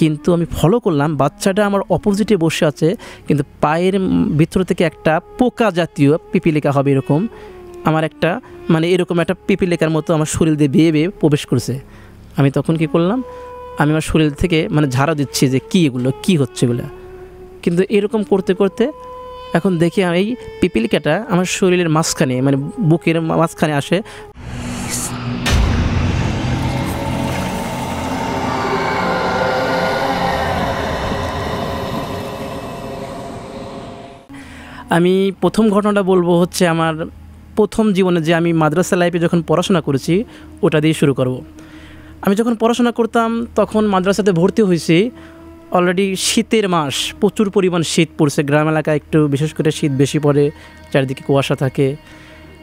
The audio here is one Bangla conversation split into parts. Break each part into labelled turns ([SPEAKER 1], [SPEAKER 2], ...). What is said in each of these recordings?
[SPEAKER 1] কিন্তু আমি ফলো করলাম। বাচ্চাটা আমার অপোজিটে বসে আছে, কিন্তু পায়ের ভিতর থেকে একটা পোকা জাতীয় পিপিলিকা হবে এরকম। আমার একটা মানে এরকম একটা পিপিলিকার মতো আমার শরীর দিয়ে বেয়ে বেয়ে প্রবেশ করছে। আমি তখন কি করলাম, আমি আমার শরীর থেকে মানে ঝাড়া দিচ্ছি যে কী এগুলো, কী হচ্ছে এগুলো। কিন্তু এরকম করতে করতে এখন দেখি এই পিপিলিকাটা আমার শরীরের মাঝখানে মানে বুকের মাঝখানে আসে আমি প্রথম ঘটনাটা বলব হচ্ছে আমার প্রথম জীবনে যে আমি মাদ্রাসা লাইফে যখন পড়াশোনা করেছি, ওটা দিয়ে শুরু করব। আমি যখন পড়াশোনা করতাম, তখন মাদ্রাসাতে ভর্তি হয়েছি। অলরেডি শীতের মাস, প্রচুর পরিমাণ শীত পড়ছে। গ্রাম এলাকায় একটু বিশেষ করে শীত বেশি পড়ে, চারিদিকে কুয়াশা থাকে।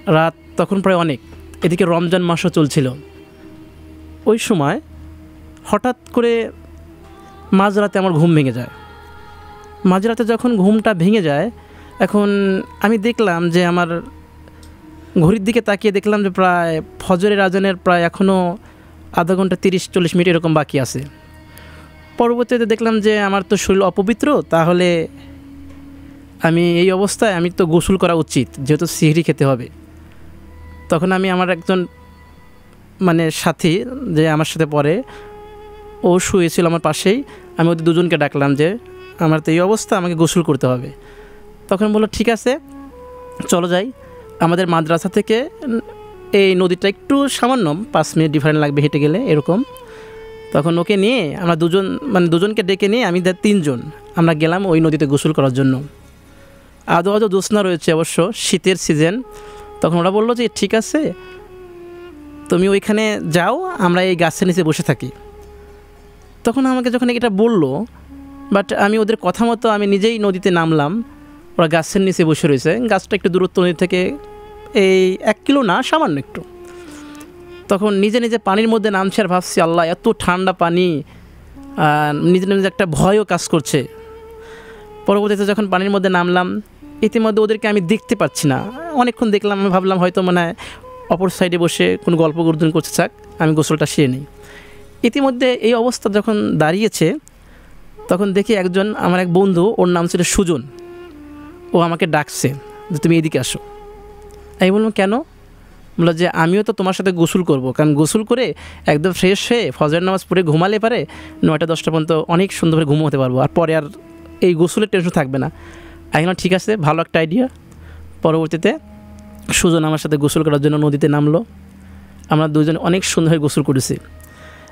[SPEAKER 1] রাত তখন প্রায় অনেক, এদিকে রমজান মাসও চলছিল। ওই সময় হঠাৎ করে মাঝরাতে আমার ঘুম ভেঙে যায়। মাঝরাতে যখন ঘুমটা ভেঙে যায় এখন আমি দেখলাম যে আমার ঘড়ির দিকে তাকিয়ে দেখলাম যে প্রায় ফজরের আজানের প্রায় এখনও আধা ঘণ্টা তিরিশ, চল্লিশ মিনিট এরকম বাকি আছে। পরবর্তীতে দেখলাম যে আমার তো শরীর অপবিত্র, তাহলে আমি এই অবস্থায় আমি তো গোসল করা উচিত, যেহেতু সিহরি খেতে হবে। তখন আমি আমার একজন মানে সাথী যে আমার সাথে পরে, ও শুয়েছিল আমার পাশেই, আমি ওদের দুজনকে ডাকলাম যে, আমার তো এই অবস্থা, আমাকে গোসল করতে হবে। তখন বলল, ঠিক আছে, চলো যাই। আমাদের মাদ্রাসা থেকে এই নদীটা একটু সামান্য, পাঁচ মিনিট ডিফারেন্ট লাগবে হেঁটে গেলে, এরকম। তখন ওকে নিয়ে আমরা দুজন মানে দুজনকে ডেকে নিয়ে আমি তিনজন আমরা গেলাম ওই নদীতে গোসল করার জন্য। আদৌ আদৌ জ্যোৎস্না রয়েছে অবশ্য, শীতের সিজন তখন ওরা বলল যে, ঠিক আছে, তুমি ওইখানে যাও, আমরা এই গাছের নিচে বসে থাকি। তখন আমাকে যখন এটা বলল বাট আমি ওদের কথা মতো আমি নিজেই নদীতে নামলাম। ওরা গাছের নিচে বসে রয়েছে। গাছটা একটু দূরত্ব থেকে এই এক কিলো না, সামান্য একটু। তখন নিজে নিজে পানির মধ্যে নামছে আর ভাবছি, আল্লাহ, এত ঠান্ডা পানি নিজে নিজে একটা ভয়ও কাজ করছে। পরবর্তীতে যখন পানির মধ্যে নামলাম, ইতিমধ্যে ওদেরকে আমি দেখতে পাচ্ছি না। অনেকক্ষণ দেখলাম, আমি ভাবলাম হয়তো মানে অপর সাইডে বসে কোনো গল্প গুর্জন করছে চাক আমি গোসলটা সেরে নিই। ইতিমধ্যে এই অবস্থা যখন দাঁড়িয়েছে, তখন দেখি একজন, আমার এক বন্ধু, ওর নাম ছিল সুজন। ও আমাকে ডাকছে যে তুমি এদিকে আসো। আমি বললাম, কেন? বলল যে, আমিও তো তোমার সাথে গোসল করব। কারণ গোসল করে একদম ফ্রেশ হয়ে ফজর নামাজ পড়ে ঘুমালে পারে নয়টা, দশটা পর্যন্ত অনেক সুন্দরভাবে ঘুমোতে পারব। আর পরে আর এই গোসলের টেনশন থাকবে না। আমি ঠিক আছে, ভালো একটা আইডিয়া পরবর্তীতে সুজন আমার সাথে গোসল করার জন্য নদীতে নামলো। আমরা দুজন অনেক সুন্দরভাবে গোসল করেছি।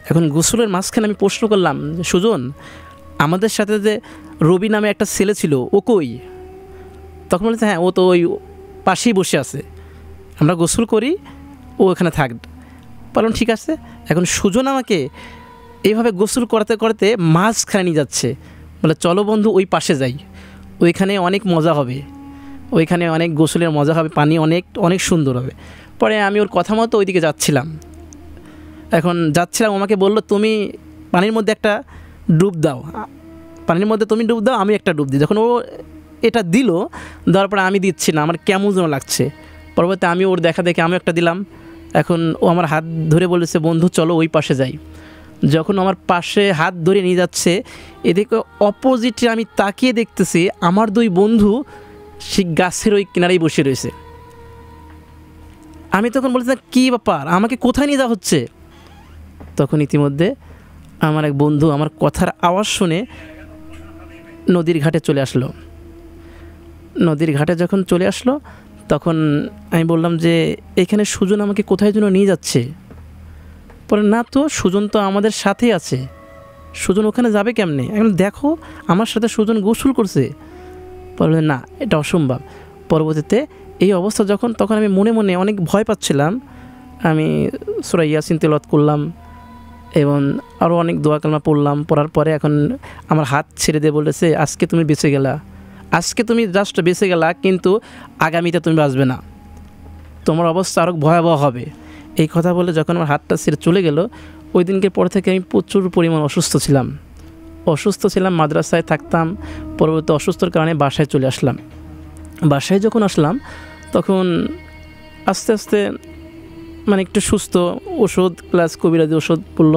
[SPEAKER 1] এখন গোসলের মাঝখানে আমি প্রশ্ন করলাম সুজন, আমাদের সাথে যে রবি নামে একটা ছেলে ছিল, ও কই? তখন বলেছে হ্যাঁ ও তো ওই পাশেই বসে আছে। আমরা গোসল করি, ও এখানে থাক। বললাম, ঠিক আছে। এখন সুজন আমাকে এইভাবে গোসল করতে করতে মাঝখানে নিয়ে যাচ্ছে। বলে, চলো বন্ধু, ওই পাশে যাই। ওইখানে অনেক মজা হবে। ওইখানে অনেক গোসলের মজা হবে, পানি অনেক অনেক সুন্দর হবে। পরে আমি ওর কথা মতো ওইদিকে যাচ্ছিলাম। এখন যাচ্ছিলাম আমাকে বলল, তুমি পানির মধ্যে একটা ডুব দাও। পানির মধ্যে তুমি ডুব দাও, আমি একটা ডুব দিই। যখন ও এটা দিল, দেওয়ার পরে আমি দিচ্ছি না, আমার কেমন যেন লাগছে। পরবর্তী আমি ওর দেখা দেখে আমি একটা দিলাম। এখন ও আমার হাত ধরে বলেছে, বন্ধু, চলো ওই পাশে যাই। যখন আমার পাশে হাত ধরে নিয়ে যাচ্ছে, এদিকে অপোজিটে আমি তাকিয়ে দেখতেছি, আমার দুই বন্ধু সেই গাছের ওই কিনারেই বসে রয়েছে। আমি তখন বলছিলাম, কী ব্যাপার? আমাকে কোথায় নিয়ে যাওয়া হচ্ছে? তখন ইতিমধ্যে আমার এক বন্ধু আমার কথার আওয়াজ শুনে নদীর ঘাটে চলে আসলো। নদীর ঘাটে যখন চলে আসলো, তখন আমি বললাম যে, এখানে সুজন আমাকে কোথায় যেন নিয়ে যাচ্ছে? পরে না তো, সুজন তো আমাদের সাথেই আছে। সুজন ওখানে যাবে কেমনে? এখন দেখো, আমার সাথে সুজন গোসল করছে। পরে না, এটা অসম্ভব। পরবর্তীতে এই অবস্থা যখন, তখন আমি মনে মনে অনেক ভয় পাচ্ছিলাম। আমি সুরা ইয়াসিন তেলত করলাম এবং আরও অনেক দোয়া কালমা পড়লাম। পড়ার পরে এখন আমার হাত ছেড়ে দিয়ে বলেছে আজকে তুমি বেঁচে গেলা। আজকে তুমি জাস্ট বেঁচে গেলা, কিন্তু আগামীতে তুমি বাঁচবে না। তোমার অবস্থা আরও ভয়াবহ হবে। এই কথা বলে যখন আমার হাতটা ছেড়ে চলে গেল, ওই দিনকে পর থেকে আমি প্রচুর পরিমাণ অসুস্থ ছিলাম। অসুস্থ ছিলাম, মাদ্রাসায় থাকতাম, পরবর্তী অসুস্থর কারণে বাসায় চলে আসলাম। বাসায় যখন আসলাম, তখন আস্তে আস্তে মানে একটু সুস্থ, ওষুধ প্লাস কবিরাজি ওষুধ পড়ল,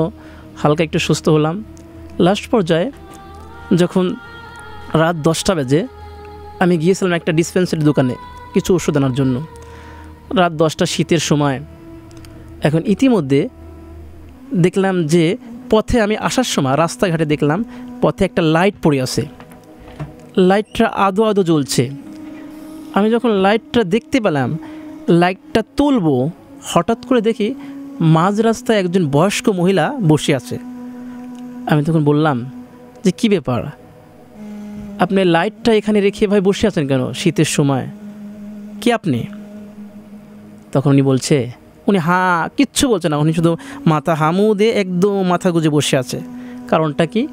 [SPEAKER 1] হালকা একটু সুস্থ হলাম। লাস্ট পর্যায়ে যখন রাত দশটা বাজে আমি গিয়েছিলাম একটা ডিসপেন্সারি দোকানে কিছু ওষুধ আনার জন্য। রাত দশটা শীতের সময়। এখন ইতিমধ্যে দেখলাম যে পথে আমি আসার সময় রাস্তাঘাটে দেখলাম পথে একটা লাইট পড়ে আছে। লাইটটা আদো আদো জ্বলছে। আমি যখন লাইটটা দেখতে পেলাম লাইটটা তুলবো, হঠাৎ করে দেখি মাঝ রাস্তায় একজন বয়স্ক মহিলা বসে আছে। আমি তখন বললাম যে, কী ব্যাপার? আপনি লাইটটা এখানে রেখে ভাই বসে আছেন কেন? শীতের সময়। কি আপনি? তখন উনি বলছে, উনি হা, কিচ্ছু বলছে না। উনি শুধু মাথা হামু দিয়ে একদম মাথা গুজে বসে আছে। কারণটা কি?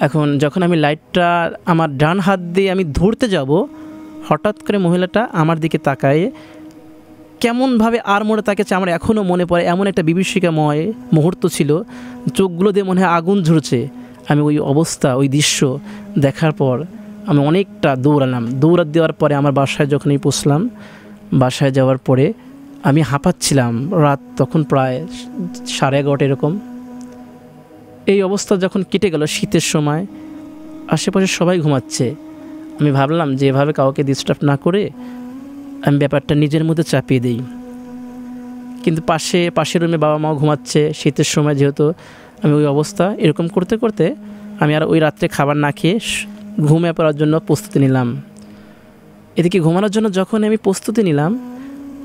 [SPEAKER 1] এখন যখন আমি লাইটটা আমার ডান হাত দিয়ে আমি ধরতে যাব, হঠাৎ করে মহিলাটা আমার দিকে তাকায় কেমনভাবে আর মনে তাকেছে আমার এখনও মনে পড়ে, এমন একটা বিভীষিকাময় মুহূর্ত ছিল। চোখগুলো দিয়ে মনে হয় আগুন ঝরছে। আমি ওই অবস্থা, ওই দৃশ্য দেখার পর আমি অনেকটা দৌড়ালাম। দৌড়া দেওয়ার পরে আমার বাসায় যখনই আমি পৌঁছলাম, বাসায় যাওয়ার পরে আমি হাঁপাচ্ছিলাম। রাত তখন প্রায় সাড়ে এগারোটা এরকম। এই অবস্থা যখন কেটে গেল শীতের সময়, আশেপাশে সবাই ঘুমাচ্ছে। আমি ভাবলাম যে এভাবে কাউকে ডিস্টার্ব না করে আমি ব্যাপারটা নিজের মধ্যে চাপিয়ে দিই। কিন্তু পাশে, পাশের রুমে বাবা মাও ঘুমাচ্ছে। শীতের সময় যেহেতু আমি ওই অবস্থা এরকম করতে করতে আমি আর ওই রাত্রে খাবার না খেয়ে ঘুমিয়ে পড়ার জন্য প্রস্তুতি নিলাম। এদিকে ঘুমানোর জন্য যখন আমি প্রস্তুতি নিলাম,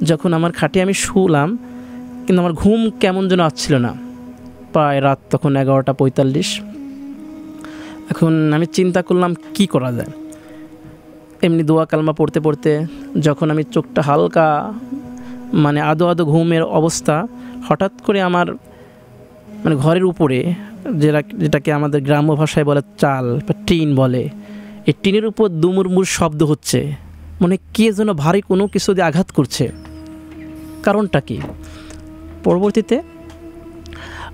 [SPEAKER 1] যখন আমার খাটে আমি শুলাম, কিন্তু আমার ঘুম কেমন যেন আসছিল না। প্রায় রাত তখন এগারোটা পঁয়তাল্লিশ। এখন আমি চিন্তা করলাম, কি করা যায়? এমনি দোয়া কালমা পড়তে পড়তে যখন আমি চোখটা হালকা মানে আদো আদো ঘুমের অবস্থা, হঠাৎ করে আমার মানে ঘরের উপরে যেটা যেটাকে আমাদের গ্রাম্য ভাষায় বলে চাল বা টিন বলে, এই টিনের উপর দুমুরমুর শব্দ হচ্ছে। মানে কে যেন ভারী কোনো কিছু দিয়ে আঘাত করছে। কারণটা কি? পরবর্তীতে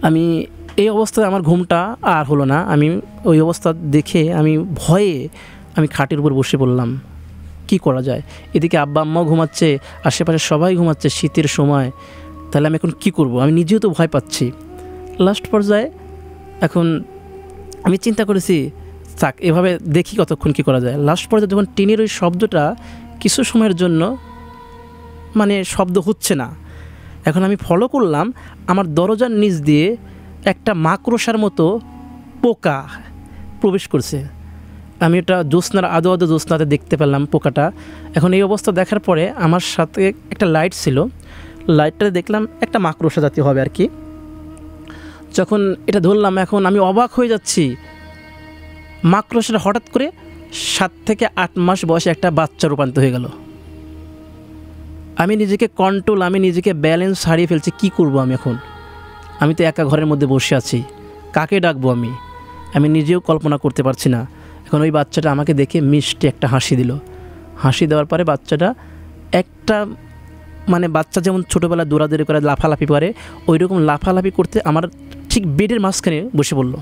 [SPEAKER 1] আমি এই অবস্থায় আমার ঘুমটা আর হলো না। আমি ওই অবস্থা দেখে আমি ভয়ে আমি খাটের উপর বসে পড়লাম। কি করা যায়? এদিকে আব্বা আম্মাও ঘুমাচ্ছে, আশেপাশে সবাই ঘুমাচ্ছে শীতের সময়। তাহলে আমি এখন কি করব? আমি নিজেও তো ভয় পাচ্ছি। লাস্ট পর্যায়ে এখন আমি চিন্তা করেছি, থাক, এভাবে দেখি কতক্ষণ কি করা যায়। লাস্ট পর্যায়ে যখন টিনের ওই শব্দটা কিছু সময়ের জন্য মানে শব্দ হচ্ছে না, এখন আমি ফলো করলাম, আমার দরজার নিচ দিয়ে একটা মাকড়সার মতো পোকা প্রবেশ করছে। আমি এটা জ্যোৎস্নার আদো আদো জ্যোৎস্নাতে দেখতে পেলাম পোকাটা। এখন এই অবস্থা দেখার পরে আমার সাথে একটা লাইট ছিল। লাইটটা দেখলাম একটা মাকড়সা জাতীয় হবে আর কি। যখন এটা ধরলাম, এখন আমি অবাক হয়ে যাচ্ছি। মাকড়সাটা হঠাৎ করে সাত থেকে আট মাস বয়সে একটা বাচ্চা রূপান্তর হয়ে গেল। আমি নিজেকে কন্ট্রোল আমি নিজেকে ব্যালেন্স হারিয়ে ফেলছি, কি করব আমি এখন? আমি তো একা ঘরের মধ্যে বসে আছি। কাকে ডাকবো আমি? আমি নিজেও কল্পনা করতে পারছি না। এখন ওই বাচ্চাটা আমাকে দেখে মিষ্টি একটা হাসি দিল। হাসি দেওয়ার পরে বাচ্চাটা একটা মানে বাচ্চা যেমন ছোটোবেলায় দৌড়াদৌড়ি করে, লাফালাফি করে ওই রকম লাফালাফি করতে আমার ঠিক বেডের মাঝখানে বসে পড়ল।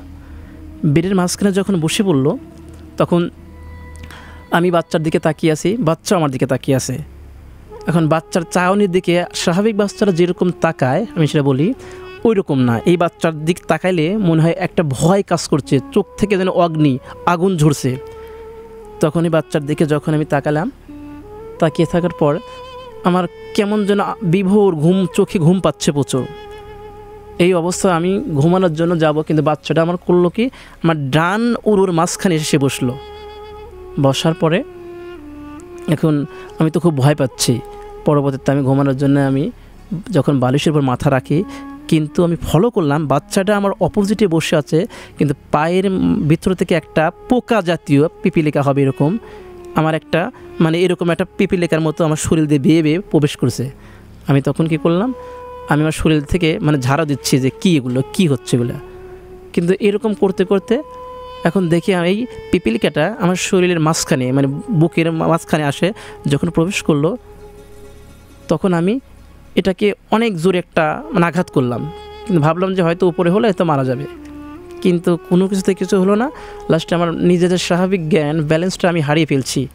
[SPEAKER 1] বেডের মাঝখানে যখন বসে পড়ল, তখন আমি বাচ্চার দিকে তাকিয়ে আছি বাচ্চা আমার দিকে তাকিয়ে আছে। এখন বাচ্চার চাউনির দিকে স্বাভাবিক বাচ্চারা যেরকম তাকায়, আমি সেটা বলি ওই রকম না। এই বাচ্চার দিক তাকাইলে মনে হয় একটা ভয় কাজ করছে, চোখ থেকে যেন অগ্নি, আগুন ঝরছে। তখন এই বাচ্চার দিকে যখন আমি তাকালাম, তাকিয়ে থাকার পর আমার কেমন যেন বিভোর ঘুম, চোখে ঘুম পাচ্ছে প্রচুর। এই অবস্থায় আমি ঘুমানোর জন্য যাব, কিন্তু বাচ্চাটা আমার করল কি? আমার ডান উরুর মাঝখানে এসে বসল। বসার পরে এখন আমি তো খুব ভয় পাচ্ছি। পরবর্তীতে আমি ঘুমানোর জন্য আমি যখন বালিশের উপর মাথা রাখি, কিন্তু আমি ফলো করলাম, বাচ্চাটা আমার অপোজিটে বসে আছে, কিন্তু পায়ের ভিতর থেকে একটা পোকা জাতীয় পিপিলিকা হবে এরকম। আমার একটা মানে এরকম একটা পিপিলিকার মতো আমার শরীর দিয়ে বেয়ে বেয়ে প্রবেশ করছে। আমি তখন কি করলাম আমি আমার শরীর থেকে মানে ঝাড়া দিচ্ছি যে কী এগুলো, কী হচ্ছে এগুলো। কিন্তু এরকম করতে করতে এখন দেখি আমি এই পিপিলিকাটা আমার শরীরের মাঝখানে মানে বুকের মাঝখানে আসে, যখন প্রবেশ করল, তখন আমি এটাকে অনেক জোরে একটা মানে আঘাত করলাম। কিন্তু ভাবলাম যে হয়তো উপরে হলে হয়তো মারা যাবে। কিন্তু কোনো কিছুতে কিছু হলো না। লাস্টে আমার নিজেদের স্বাভাবিক জ্ঞান, ব্যালেন্সটা আমি হারিয়ে ফেলছি।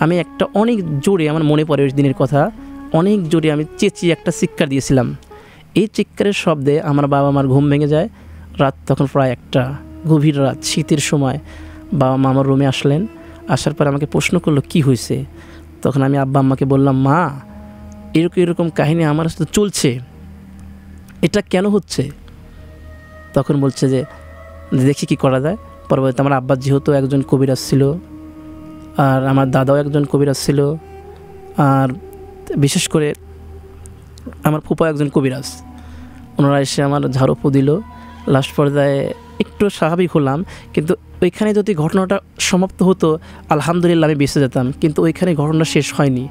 [SPEAKER 1] আমি একটা অনেক জোরে, আমার মনে পড়ে ওই দিনের কথা, অনেক জোরে আমি চেঁচিয়ে একটা চিৎকার দিয়েছিলাম। এই চিৎকারের শব্দে আমার বাবা মার ঘুম ভেঙে যায়। রাত তখন প্রায় একটা। গভীর রাত, শীতের সময়। বাবা মা আমার রুমে আসলেন। আসার পর আমাকে প্রশ্ন করল, কি হয়েছে? তখন আমি আব্বা আম্মাকে বললাম, মা, এরকম এরকম কাহিনী আমার সাথে চলছে। এটা কেন হচ্ছে? তখন বলছে যে, দেখি কি করা যায়। পরবর্তীতে আমার আব্বা যেহেতু একজন কবিরাজ ছিল, আর আমার দাদাও একজন কবিরাজ ছিল, আর বিশেষ করে আমার ফুপা একজন কবিরাজ। ওনারা এসে আমার ঝাড়পো দিল। লাস্ট পর্যায়ে একটু স্বাভাবিক হলাম, কিন্তু ওইখানে যদি ঘটনাটা সমাপ্ত হতো, আলহামদুলিল্লাহ আমি বেঁচে যেতাম, কিন্তু ওইখানে ঘটনা শেষ হয়নি।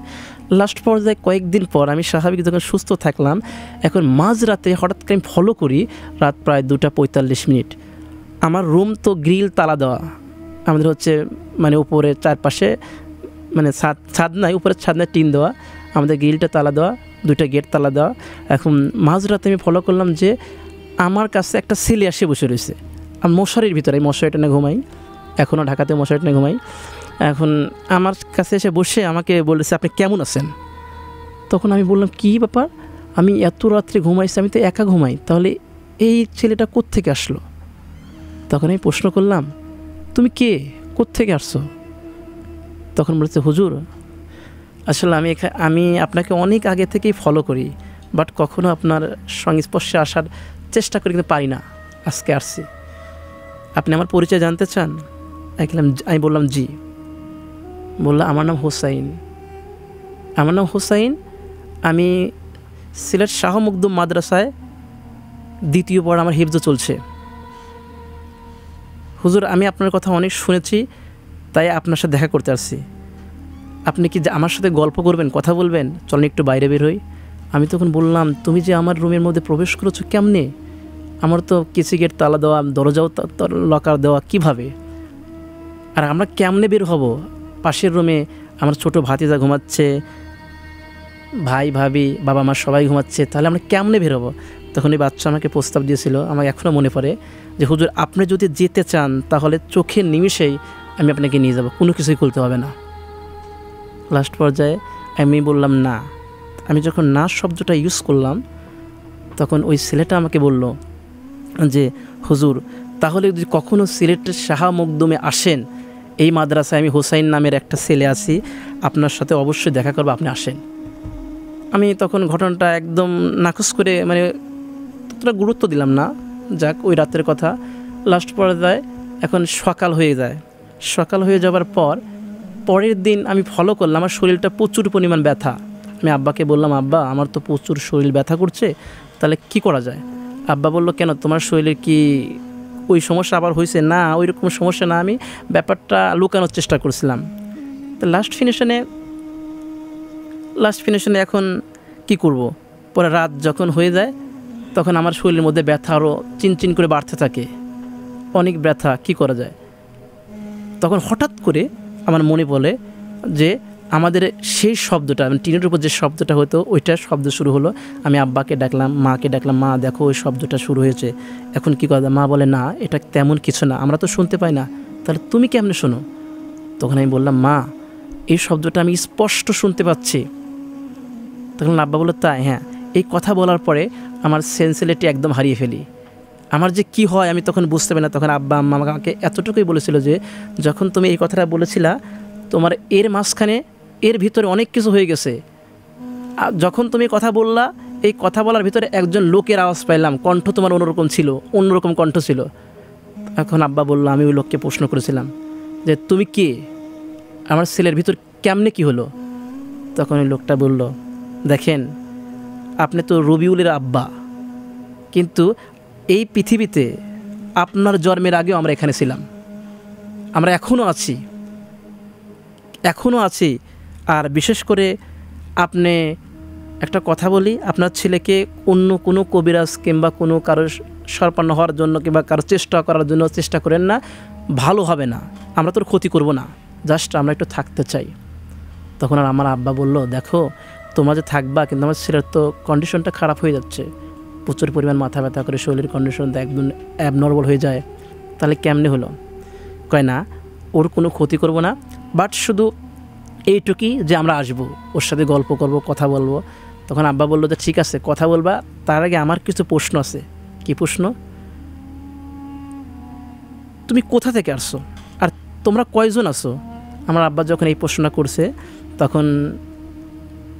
[SPEAKER 1] লাস্ট পর্যায়ে কয়েকদিন পর আমি স্বাভাবিক যখন সুস্থ থাকলাম, এখন মাঝ রাতে হঠাৎ করে আমি ফলো করি, রাত প্রায় দুটা পঁয়তাল্লিশ মিনিট। আমার রুম তো গ্রিল তালা দেওয়া। আমাদের হচ্ছে মানে উপরে চারপাশে মানে ছাদ ছাদ নাই উপরে ছাদ নাই, টিন দেওয়া। আমাদের গ্রিলটা তালা দেওয়া, দুইটা গেট তালা দেওয়া। এখন মাঝরাতে আমি ফলো করলাম যে আমার কাছে একটা ছেলে আসে বসে রয়েছে। আর মশারির ভিতরে মশারি টেনে ঘুমাই। এখনও ঢাকাতে মশারি টেনে ঘুমাই। এখন আমার কাছে এসে বসে আমাকে বলেছে, আপনি কেমন আছেন? তখন আমি বললাম, কী ব্যাপার? আমি এত রাত্রে ঘুমাইছি, আমি তো একা ঘুমাই। তাহলে এই ছেলেটা কোত্থেকে আসলো? তখন আমি প্রশ্ন করলাম, তুমি কে? কোত্থেকে আসছো? তখন বলেছে, হুজুর আসলে আমি আমি আপনাকে অনেক আগে থেকেই ফলো করি বাট কখনো আপনার সংস্পর্শে আসার চেষ্টা করি কিন্তু পারি না আজকে আসছি। আপনি আমার পরিচয় জানতে চান? আমি বললাম জি। বলল, আমার নাম হোসাইন। আমার নাম হোসাইন। আমি সিলেট শাহ মুকদুম মাদ্রাসায় দ্বিতীয় পর আমার হিফজ চলছে। হুজুর, আমি আপনার কথা অনেক শুনেছি, তাই আপনার সাথে দেখা করতে আসছি। আপনি কি আমার সাথে গল্প করবেন, কথা বলবেন? চলেন একটু বাইরে বের হই। আমি তখন বললাম, তুমি যে আমার রুমের মধ্যে প্রবেশ করেছ কেমনে? আমার তো কিসি গেট তালা দেওয়া, দরজাও লকার দেওয়া, কীভাবে? আর আমরা কেমনে বের হব? পাশের রুমে আমার ছোট ভাতিজা ঘুমাচ্ছে, ভাই, ভাবি, বাবা, মা সবাই ঘুমাচ্ছে, তাহলে আমরা কেমনে বের হব? তখন এই বাচ্চা আমাকে প্রস্তাব দিয়েছিল আমার এখনও মনে পড়ে যে, হুজুর, আপনি যদি যেতে চান, তাহলে চোখের নিমিষেই আমি আপনাকে নিয়ে যাব, কোনো কিছুই খুলতে হবে না। লাস্ট পর্যায়ে, আমি বললাম, না। আমি যখন না শব্দটা ইউজ করলাম, তখন ওই ছেলেটা আমাকে বলল যে, হুজুর, তাহলে যদি কখনও সিলেটের শাহা মকদমে আসেন, এই মাদ্রাসায় আমি হোসাইন নামের একটা ছেলে আছি, আপনার সাথে অবশ্যই দেখা করব, আপনি আসেন। আমি তখন ঘটনাটা একদম নাকচ করে মানে ততটা গুরুত্ব দিলাম না, যাক, ওই রাতের কথা। লাস্ট পর্যায়ে এখন সকাল হয়ে যায়। সকাল হয়ে যাওয়ার পর পরের দিন আমি ফলো করলাম, আমার শরীরটা প্রচুর পরিমাণ ব্যথা। আমি আব্বাকে বললাম, আব্বা, আমার তো প্রচুর শরীর ব্যথা করছে, তাহলে কি করা যায়? আব্বা বলল, কেন, তোমার শরীরে কি ওই সমস্যা আবার হয়েছে না, ওই রকম সমস্যা না, আমি ব্যাপারটা লুকানোর চেষ্টা করছিলাম। তো লাস্ট ফিনিশনে লাস্ট ফিনিশনে এখন কি করব। পরে রাত যখন হয়ে যায়, তখন আমার শরীরের মধ্যে ব্যথা আরও চিনচিন করে বাড়তে থাকে। অনেক ব্যথা, কি করা যায়? তখন হঠাৎ করে আমার মনে বলে যে আমাদের সেই শব্দটা মানে টিনের উপর যে শব্দটা হতো, ওইটা শব্দ শুরু হলো। আমি আব্বাকে ডাকলাম, মাকে ডাকলাম, মা, দেখো, ওই শব্দটা শুরু হয়েছে। এখন কী কথা মা বলে, না, এটা তেমন কিছু না, আমরা তো শুনতে পাই না। তাহলে তুমি কেমনে শোনো? তখন আমি বললাম, মা, এই শব্দটা আমি স্পষ্ট শুনতে পাচ্ছি। তখন আব্বা বলল, তাই হ্যাঁ। এই কথা বলার পরে আমার সেন্সিলিটি একদম হারিয়ে ফেলি। আমার যে কি হয় আমি তখন বুঝতে পারি না। তখন আব্বা, আম্মা আমাকে এতটুকুই বলেছিল যে, যখন তুমি এই কথাটা বলেছিলা, তোমার এর মাঝখানে, এর ভিতরে অনেক কিছু হয়ে গেছে। যখন তুমি কথা বললা, এই কথা বলার ভিতরে একজন লোকের আওয়াজ পাইলাম। কণ্ঠ তোমার অন্যরকম ছিল, অন্যরকম কণ্ঠ ছিল। এখন আব্বা বলল, আমি ওই লোককে প্রশ্ন করেছিলাম যে, তুমি কে? আমার ছেলের ভিতর কেমনে কি হলো? তখন ওই লোকটা বলল, দেখেন, আপনি তো রবিউলের আব্বা। কিন্তু এই পৃথিবীতে আপনার জন্মের আগেও আমরা এখানে ছিলাম। আমরা এখনও আছি। এখনও আছি। আর বিশেষ করে আপনি একটা কথা বলি, আপনার ছেলেকে অন্য কোনো কবিরাজ কিংবা কোনো কারোর সরপান্ন হওয়ার জন্য কিংবা কারও চেষ্টা করার জন্য চেষ্টা করেন না, ভালো হবে না। আমরা তোর ক্ষতি করব না। জাস্ট আমরা একটু থাকতে চাই। তখন আর আমার আব্বা বলল, দেখো, তোমার যে থাকবা, কিন্তু আমার ছেলের তো কন্ডিশনটা খারাপ হয়ে যাচ্ছে। প্রচুর পরিমাণ মাথা ব্যথা করে শরীরের কন্ডিশন একদম অ্যাবনর্মাল হয়ে যায়। তাহলে কেমনে হলো? কয় না, ওর কোনো ক্ষতি করব না বাট শুধু এইটুকুই যে আমরা আসব, ওর সাথে গল্প করব, কথা বলব। তখন আব্বা বলল যে, ঠিক আছে, কথা বলবা। তার আগে আমার কিছু প্রশ্ন আছে। কি প্রশ্ন? তুমি কোথা থেকে আসছো? আর তোমরা কয়জন আসো আমার আব্বা যখন এই প্রশ্নটা করছে, তখন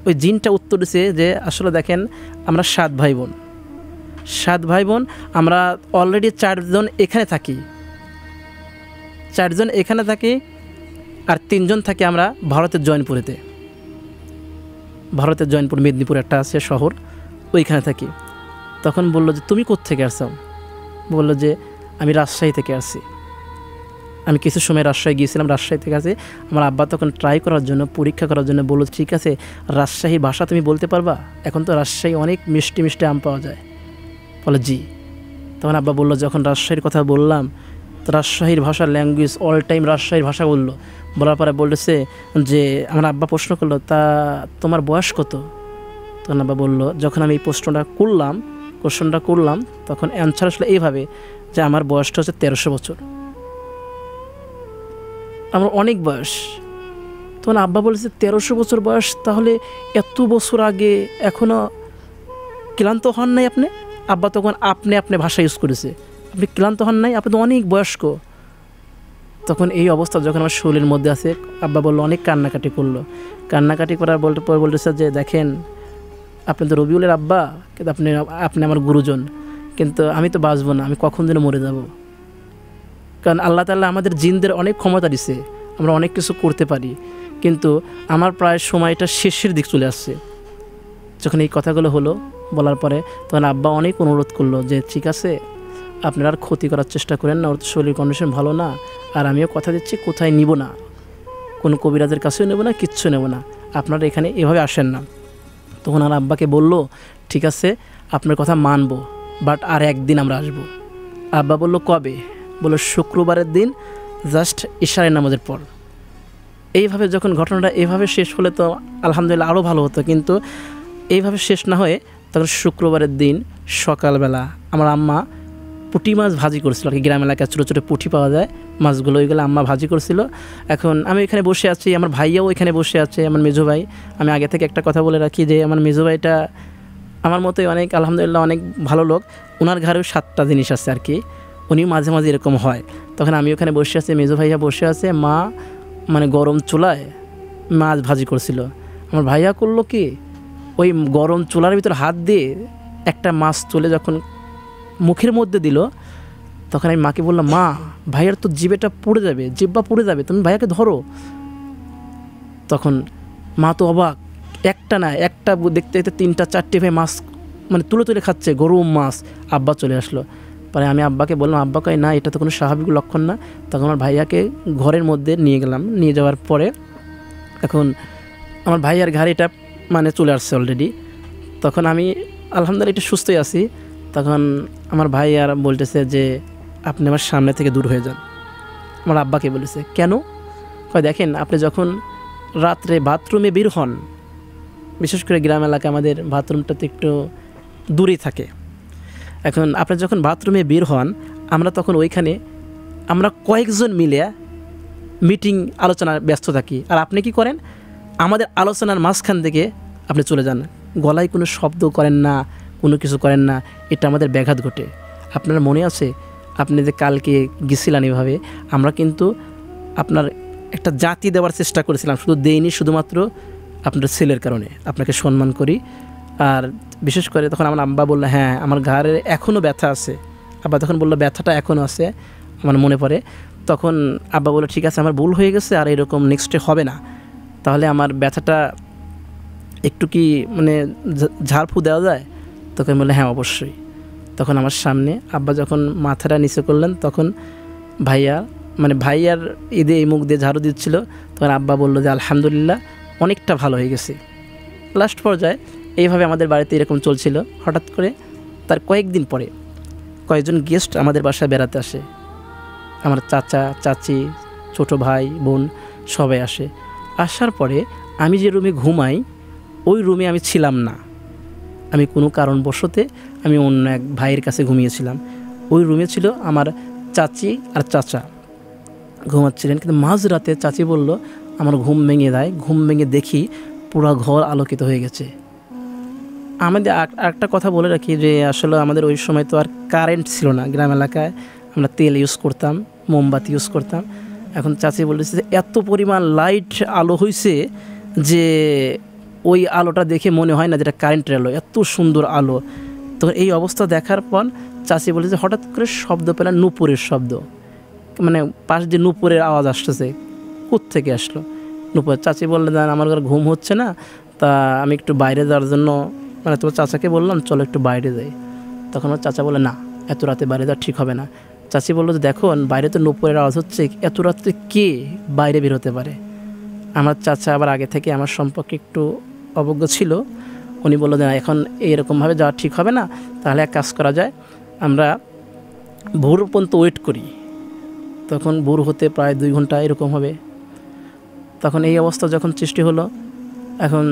[SPEAKER 1] ওই জিনটা উত্তর দিছে যে, আসলে দেখেন, আমরা সাত ভাই বোন। সাত ভাই বোন আমরা অলরেডি চারজন এখানে থাকি। চারজন এখানে থাকি আর তিনজন থাকি আমরা ভারতের জয়নপুরেতে। ভারতের জয়নপুর, মেদিনীপুর একটা আছে শহর, ওইখানে থাকি। তখন বলল যে, তুমি কোত্থেকে আসছো? বলল যে, আমি রাজশাহী থেকে আসছি। আমি কিছু সময় রাজশাহী গিয়েছিলাম, রাজশাহী থেকে আসি। আমার আব্বা তখন ট্রাই করার জন্য, পরীক্ষা করার জন্য বলল, ঠিক আছে, রাজশাহী ভাষা তুমি বলতে পারবা? এখন তো রাজশাহী অনেক মিষ্টি মিষ্টি আম পাওয়া যায়। বলে, জি। তখন আব্বা বলল, যখন রাজশাহীর কথা বললাম, তো রাজশাহীর ভাষা ল্যাঙ্গুয়েজ অল টাইম রাজশাহীর ভাষা বলল। বলার পরে বলতেছে যে, আমার আব্বা প্রশ্ন করল, তা তোমার বয়স কত? তখন আব্বা বলল, যখন আমি এই প্রশ্নটা করলাম কোশ্চনটা করলাম, তখন অ্যান্সার আসলে এইভাবে যে, আমার বয়সটা হচ্ছে তেরোশো বছর। আমার অনেক বয়স। তখন আব্বা বলেছে তেরোশো বছর বয়স, তাহলে এত বছর আগে এখনও ক্লান্ত হন নাই আপনি? আব্বা তখন আপনি আপনি ভাষা ইউজ করেছে। আপনি ক্লান্ত হন নাই? আপনি তো অনেক বয়স্ক। তখন এই অবস্থা যখন আমার শরীরের মধ্যে আছে, আব্বা বলল, অনেক কান্নাকাটি করল। কান্নাকাটি করার বলতে পর বলতেছে যে, দেখেন, আপনি তো রবিউলের আব্বা, কিন্তু আপনি আপনি আমার গুরুজন। কিন্তু আমি তো বাঁচবো না, আমি কখন যেন মরে যাব? কারণ আল্লাহ তাল্লাহ আমাদের জিনদের অনেক ক্ষমতা দিছে, আমরা অনেক কিছু করতে পারি। কিন্তু আমার প্রায় সময়টা শেষের দিক চলে আসছে। যখন এই কথাগুলো হলো বলার পরে তখন আব্বা অনেক অনুরোধ করল যে, ঠিক আছে, আপনারা আর ক্ষতি করার চেষ্টা করেন না, ওর তো শরীর কন্ডিশন ভালো না, আর আমিও কথা দিচ্ছি, কোথায় নিব না? কোনো কবিরাজের কাছেও নেব না, কিচ্ছু নেব না, আপনারা এখানে এভাবে আসেন না। তখন আর আব্বাকে বলল, ঠিক আছে, আপনার কথা মানবো বাট আর একদিন আমরা আসব। আব্বা বলল, কবে? বলল, শুক্রবারের দিন জাস্ট ইশারের নামাজের পর। এইভাবে যখন ঘটনাটা এভাবে শেষ হলে তো আলহামদুলিল্লাহ আরও ভালো হতো, কিন্তু এইভাবে শেষ না হয়ে তখন শুক্রবারের দিন সকালবেলা আমার আম্মা পুঁটি মাছ ভাজি করছিল। আর কি গ্রাম এলাকায় ছোটো ছোটো পুঁটি পাওয়া যায় মাছগুলো, ওইগুলো আম্মা ভাজি করছিল। এখন আমি এখানে বসে আছি, আমার ভাইয়াও এখানে বসে আছে, আমার মেজো ভাই। আমি আগে থেকে একটা কথা বলে রাখি যে আমার মেজো ভাইটা আমার মতোই অনেক, আলহামদুলিল্লাহ অনেক ভালো লোক। ওনার ঘরেও সাতটা জিনিস আছে আর কি। উনিও মাঝে মাঝে এরকম হয়। তখন আমি ওখানে বসে আছি মেজো ভাইয়া বসে আছে, মা মানে গরম চুলায় মাছ ভাজি করছিল। আমার ভাইয়া করল কি? ওই গরম চুলার ভিতর হাত দিয়ে একটা মাছ তুলে যখন মুখের মধ্যে দিল, তখন আমি মাকে বললাম, মা, ভাইয়ার তো জিবেটা পুড়ে যাবে, জিব্বা পুড়ে যাবে, তুমি ভাইয়াকে ধরো। তখন মা তো অবাক, একটা না, একটা দেখতে দেখতে তিনটা, চারটে ভাই মাছ মানে তুলে তুলে খাচ্ছে গরম মাছ, আব্বা চলে আসলো। পরে আমি আব্বাকে বললাম, আব্বা কয়, না, এটা তো কোনো স্বাভাবিক লক্ষণ না। তখন আমার ভাইয়াকে ঘরের মধ্যে নিয়ে গেলাম। নিয়ে যাওয়ার পরে এখন আমার ভাইয়ার ঘাড়িটা মানে চলে আসছে অলরেডি তখন আমি আলহামদুলিল্লাহ একটু সুস্থই আছি। তখন আমার ভাই আর বলতেছে যে, আপনি আমার সামনে থেকে দূর হয়ে যান। আমার আব্বাকে বলেছে, কেন? কয়, দেখেন, আপনি যখন রাত্রে বাথরুমে বের হন, বিশেষ করে গ্রাম এলাকায় আমাদের বাথরুমটা তো একটু দূরেই থাকে। এখন আপনি যখন বাথরুমে বের হন, আমরা তখন ওইখানে, আমরা কয়েকজন মিলে মিটিং আলোচনা ব্যস্ত থাকি। আর আপনি কি করেন? আমাদের আলোচনার মাঝখান থেকে আপনি চলে যান। গলায় কোনো শব্দ করেন না, কোনো কিছু করেন না, এটা আমাদের ব্যাঘাত ঘটে। আপনার মনে আছে, আপনি যে কালকে গেছিলেন এভাবে, আমরা কিন্তু আপনার একটা জাতি দেওয়ার চেষ্টা করেছিলাম, শুধু দেইনি, শুধুমাত্র আপনার ছেলের কারণে। আপনাকে সম্মান করি। আর বিশেষ করে তখন আমার আব্বা বলল হ্যাঁ আমার ঘাড়ে এখনও ব্যথা আছে। আব্বা তখন বলল, ব্যথাটা এখনও আছে। আমার মনে পড়ে। তখন আব্বা বলল, ঠিক আছে, আমার ভুল হয়ে গেছে, আর এরকম নেক্সটে হবে না। তাহলে আমার ব্যথাটা একটু কি মানে ঝাড়ফু দেওয়া যায়? তখন বললে হ্যাঁ অবশ্যই। তখন আমার সামনে আব্বা যখন মাথাটা নিচে করলেন, তখন ভাইয়া মানে ভাইয়ার ঈদে এই মুখ দিয়ে ঝাড়ু দিচ্ছিল। তখন আব্বা বলল যে, আলহামদুলিল্লাহ, অনেকটা ভালো হয়ে গেছে। লাস্ট পর্যায়ে এইভাবে আমাদের বাড়িতে এরকম চলছিল। হঠাৎ করে তার কয়েকদিন পরে কয়েকজন গেস্ট আমাদের বাসায় বেড়াতে আসে। আমার চাচা, চাচি, ছোট ভাই, বোন সবাই আসে। আসার পরে আমি যে রুমে ঘুমাই, ওই রুমে আমি ছিলাম না। আমি কোনো কারণবশতে আমি অন্য এক ভাইয়ের কাছে ঘুমিয়েছিলাম। ওই রুমে ছিল আমার চাচি আর চাচা। ঘুমাচ্ছিলেন, কিন্তু মাঝ রাতে চাচি বলল, আমার ঘুম ভেঙে দেয় ঘুম ভেঙে দেখি পুরো ঘর আলোকিত হয়ে গেছে। আমাদের একটা কথা বলে রাখি যে, আসলে আমাদের ওই সময় তো আর কারেন্ট ছিল না। গ্রাম এলাকায় আমরা তেল ইউজ করতাম, মোমবাতি ইউজ করতাম। এখন চাচি বলেছে যে এত পরিমাণ লাইট আলো হয়েছে যে ওই আলোটা দেখে মনে হয় না যেটা কারেন্টের আলো, এত সুন্দর আলো। তো এই অবস্থা দেখার পর চাচি বলে যে হঠাৎ করে শব্দ পেলাম নূপুরের শব্দ। মানে পাশ দিয়ে নূপুরের আওয়াজ আসতেছে থেকে আসলো? নূপুর, চাচি বললে দেন আমার ঘরে ঘুম হচ্ছে না, তা আমি একটু বাইরে যাওয়ার জন্য মানে তোমার চাচাকে বললাম, চলো একটু বাইরে যাই। তখন আমার চাচা বলে না, এত রাতে বাইরে যাওয়া ঠিক হবে না। চাচি বলল যে, দেখো, বাইরে তো নূপুরের আওয়াজ হচ্ছে, এত রাত্রে কে বাইরে বের হতে পারে? আমার চাচা আবার আগে থেকে আমার সম্পর্কে একটু অবজ্ঞ ছিল। উনি বলল যে, না, এখন এইরকমভাবে যাওয়া ঠিক হবে না। তাহলে এক কাজ করা যায়, আমরা ভোর পর্যন্ত ওয়েট করি। তখন ভোর হতে প্রায় দুই ঘণ্টা এরকম হবে। তখন এই অবস্থা যখন সৃষ্টি হলো, এখন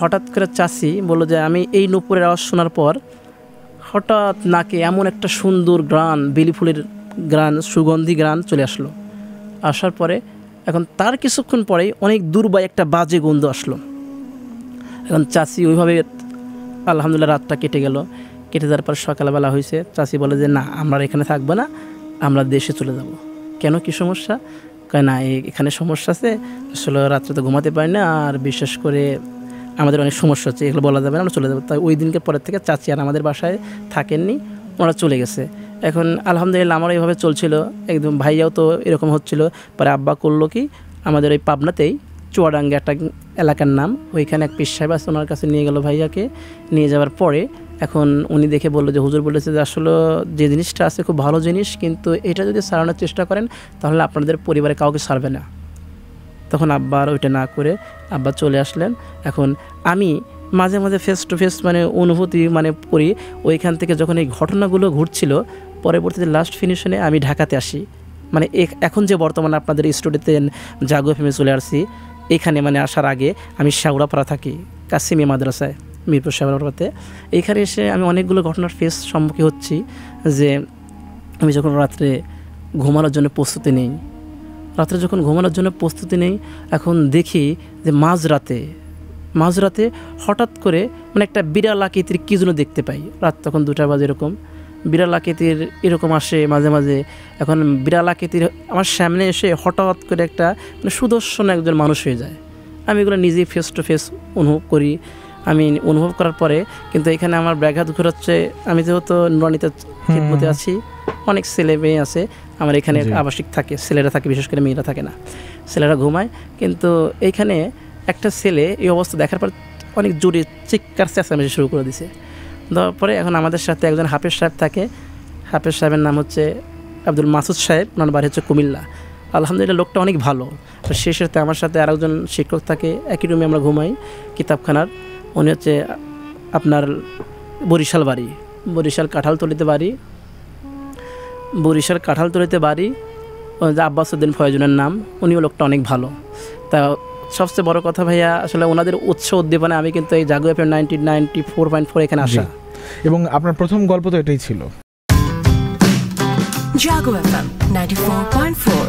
[SPEAKER 1] হঠাৎ করে চাষি বলল যে, আমি এই নূপুরের আওয়াজ শোনার পর হঠাৎ নাকে এমন একটা সুন্দর গ্রান বেলি ফুলের গ্রান সুগন্ধি গ্রান চলে আসলো। আসার পরে এখন তার কিছুক্ষণ পরেই অনেক দূর বা একটা বাজে গন্ধ আসলো। এখন চাষি ওইভাবে আলহামদুলিল্লাহ রাতটা কেটে গেল। কেটে যাওয়ার পর সকালবেলা হয়েছে চাষি বলে যে, না, আমরা এখানে থাকব না, আমরা দেশে চলে যাব। কেন, কি সমস্যা? না এখানে সমস্যা আছে, আসলে রাত্রে তো ঘুমাতে পারি না, আর বিশেষ করে আমাদের অনেক সমস্যা হচ্ছে, এগুলো বলা যাবে না, আমরা চলে যাব। তাই ওই দিনকে পরের থেকে চাচি আর আমাদের বাসায় থাকেননি ওরা চলে গেছে। এখন আলহামদুলিল্লাহ আমার এইভাবে চলছিল, একদম ভাইয়াও তো এরকম হচ্ছিল, পরে আব্বা করল কি, আমাদের ওই পাবনাতেই চুয়াডাঙ্গা একটা এলাকার নাম, ওইখানে এক পিস সাহেব আছে, ওনার কাছে নিয়ে গেল ভাইয়াকে, নিয়ে যাওয়ার পরে এখন উনি দেখে বলল যে, হুজুর বলেছে যে, আসলে যে জিনিসটা আছে খুব ভালো জিনিস, কিন্তু এটা যদি সারানোর চেষ্টা করেন, তাহলে আপনাদের পরিবারে কাউকে সারবে না। তখন আব্বা আর ওইটা না করে আব্বা চলে আসলেন। এখন আমি মাঝে মাঝে ফেস টু ফেস মানে অনুভূতি মানে করি। ওইখান থেকে যখন এই ঘটনাগুলো ঘটছিল পরবর্তীতে লাস্ট ফিনিশনে আমি ঢাকাতে আসি। মানে এখন যে বর্তমানে আপনাদের স্টুডিওতে জাগো ফেমে চলে আসছি, এখানে মানে আসার আগে আমি শাউরাপাড়া থাকি, কাসিমি মাদ্রাসায়, মিরপুর শাউরাপাড়াতে এখানে এসে আমি অনেকগুলো ঘটনার ফেস সম্মুখীন হচ্ছি যে আমি যখন রাত্রে ঘুমানোর জন্য প্রস্তুতি নেই রাত্রে যখন ঘুমানোর জন্য প্রস্তুতি নেই এখন দেখি যে মাঝরাতে মাঝরাতে হঠাৎ করে মানে একটা বিড়াল আকৃতির কী যেন দেখতে পাই। রাত তখন দুটা বাজে এরকম। বিড়াল আকৃতির এরকম আসে মাঝে মাঝে। এখন বিড়াল আকৃতির আমার সামনে এসে হঠাৎ করে একটা মানে সুদর্শন একজন মানুষ হয়ে যায়। আমি এগুলো নিজেই ফেস টু ফেস অনুভব করি। আমি অনুভব করার পরে কিন্তু এখানে আমার ব্যাঘাত ঘুরাচ্ছে আমি যেহেতু খেদমতে আছি। অনেক ছেলে মেয়ে আছে আমার এখানে আবাসিক থাকে ছেলেরা থাকে বিশেষ করে মেয়েরা থাকে না। ছেলেরা ঘুমায় কিন্তু এইখানে একটা ছেলে এই অবস্থা দেখার পর অনেক জোরে চিৎকার চেঁচামেচি শুরু করে দিছে। দেওয়ার পরে এখন আমাদের সাথে একজন হাফেজ সাহেব থাকে। হাফেজ সাহেবের নাম হচ্ছে আব্দুল মাসুদ সাহেব ওনার বাড়ি হচ্ছে কুমিল্লা। আলহামদুলিল্লাহ লোকটা অনেক ভালো। তো সে সাথে আমার সাথে আরেকজন শিক্ষক থাকে একই রুমে আমরা ঘুমাই কিতাবখানার। উনি হচ্ছে আপনার বরিশাল বাড়ি বরিশাল কাঁঠালতলিতে বাড়ি। বরিশাল কাঁঠালতলিতে বাড়ি আব্বাস উদ্দিন ফয়জনের নাম উনিও লোকটা অনেক ভালো। তা সবচেয়ে বড় কথা ভাইয়া আসলে ওনাদের উৎস উদ্দীপনা আমি কিন্তু এই Jago FM ninety ninety four point four এখানে আসা।
[SPEAKER 2] এবং আপনার প্রথম গল্প তো এটাই ছিল।
[SPEAKER 3] Jago FM ninety four point four.